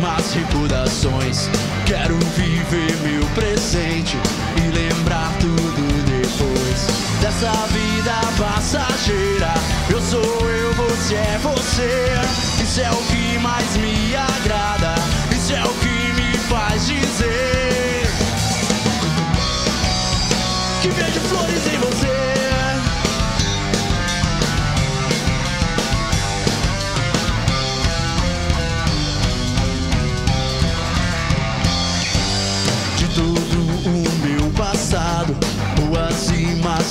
más recordações. Quero viver meu presente e lembrar tudo depois. Dessa vida passageira, eu sou eu, você é você. Isso é o que mais me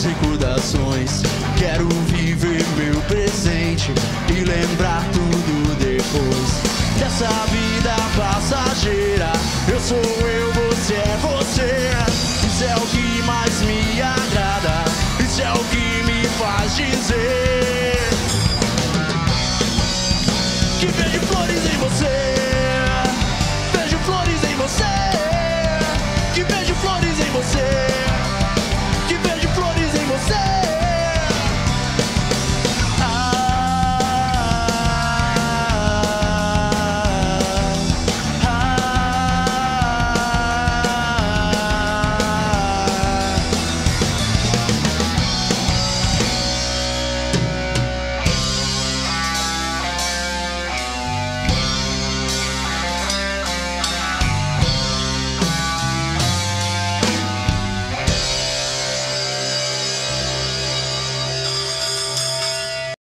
recordações. Quero viver meu presente e lembrar tudo depois. Dessa vida passageira, eu sou eu, você é você. Isso é o que mais me agrada, isso é o que me faz dizer que vejo flores em você.